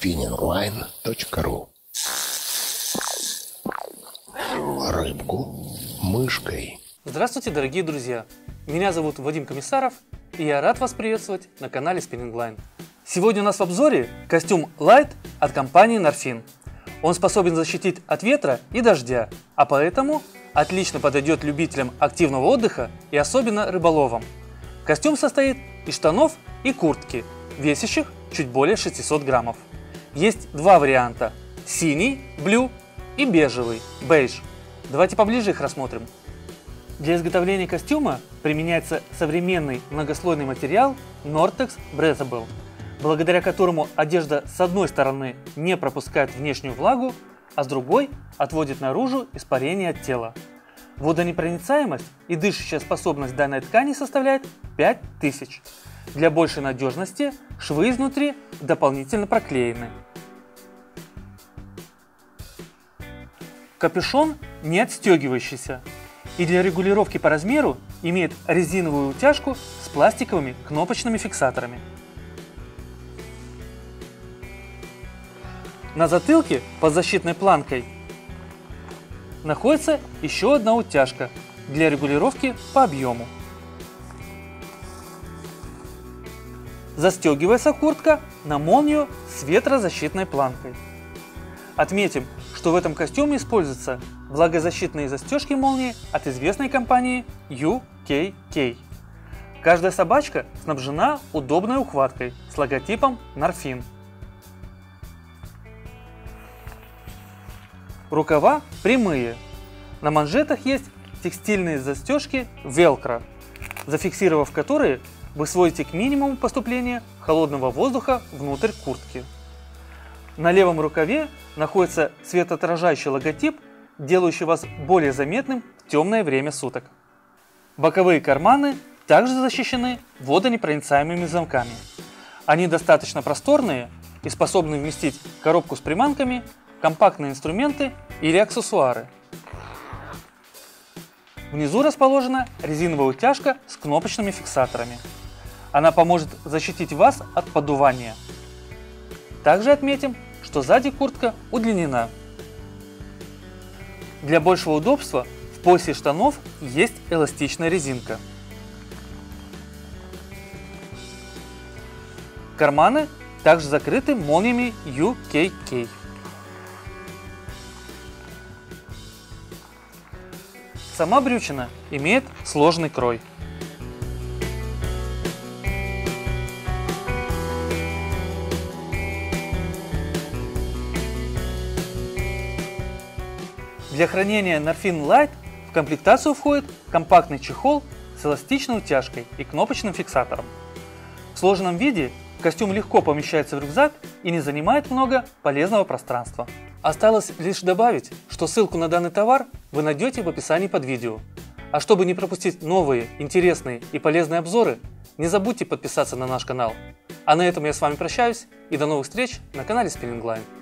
spinningline.ru Рыбку мышкой. Здравствуйте, дорогие друзья! Меня зовут Вадим Комиссаров, и я рад вас приветствовать на канале Spinning Line. Сегодня у нас в обзоре костюм Light от компании Norfin. Он способен защитить от ветра и дождя, а поэтому отлично подойдет любителям активного отдыха и особенно рыболовам. Костюм состоит из штанов и куртки, весящих чуть более 600 граммов. Есть два варианта – синий, blue и бежевый, бейдж. Давайте поближе их рассмотрим. Для изготовления костюма применяется современный многослойный материал Nortex Breathable, благодаря которому одежда с одной стороны не пропускает внешнюю влагу, а с другой отводит наружу испарение от тела. Водонепроницаемость и дышащая способность данной ткани составляет 5000. Для большей надежности швы изнутри дополнительно проклеены. Капюшон не отстегивающийся и для регулировки по размеру имеет резиновую утяжку с пластиковыми кнопочными фиксаторами. На затылке под защитной планкой находится еще одна утяжка для регулировки по объему. Застегивается куртка на молнию с ветрозащитной планкой. Отметим, что в этом костюме используются влагозащитные застежки молнии от известной компании UKK. Каждая собачка снабжена удобной ухваткой с логотипом Norfin. Рукава прямые. На манжетах есть текстильные застежки Velcro, зафиксировав которые вы сводите к минимуму поступления холодного воздуха внутрь куртки. На левом рукаве находится светоотражающий логотип, делающий вас более заметным в темное время суток. Боковые карманы также защищены водонепроницаемыми замками. Они достаточно просторные и способны вместить коробку с приманками, компактные инструменты или аксессуары. Внизу расположена резиновая утяжка с кнопочными фиксаторами. Она поможет защитить вас от подувания. Также отметим, что сзади куртка удлинена. Для большего удобства в поясе штанов есть эластичная резинка. Карманы также закрыты молниями UKK. Сама брючина имеет сложный крой. Для хранения Norfin Light в комплектацию входит компактный чехол с эластичной утяжкой и кнопочным фиксатором. В сложенном виде костюм легко помещается в рюкзак и не занимает много полезного пространства. Осталось лишь добавить, что ссылку на данный товар вы найдете в описании под видео. А чтобы не пропустить новые, интересные и полезные обзоры, не забудьте подписаться на наш канал. А на этом я с вами прощаюсь и до новых встреч на канале Spinning Line.